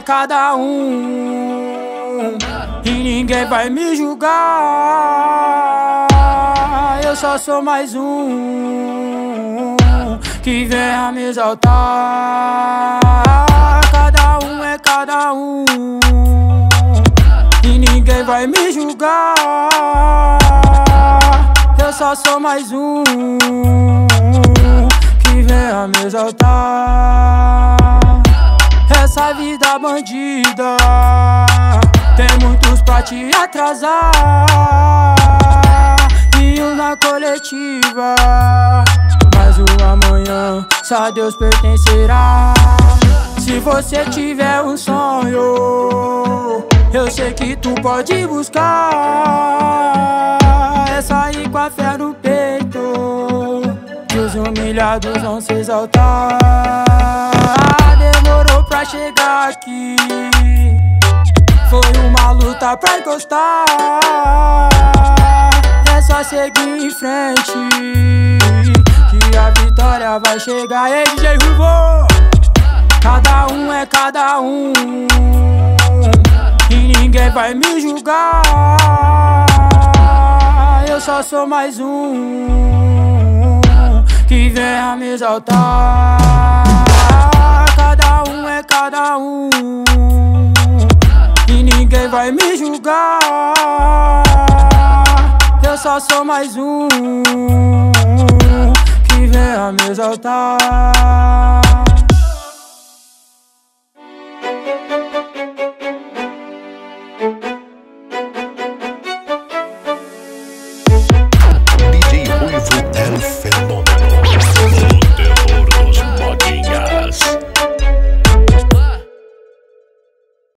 cada um. E ninguém vai me julgar. Eu só sou mais um Que vem a me exaltar. Cada um é cada um. E ninguém vai me julgar. Eu só sou mais um Que vem a me exaltar essa vida bandida. Tem muitos pra te atrasar. E um na coletiva. Mas o amanhã só Deus pertencerá. Se você tiver um sonho Eu sei que tu pode buscar. É sair com a fé no peito Que os humilhados vão se exaltar chegar aqui. Foi uma luta pra encostar. É só seguir em frente Que a vitória vai chegar. Ei DJ Ruvo! Cada um é cada um E ninguém vai me julgar. Eu só sou mais um Que vem a me exaltar vai me julgar. Eu só sou mais um Que vem a me exaltar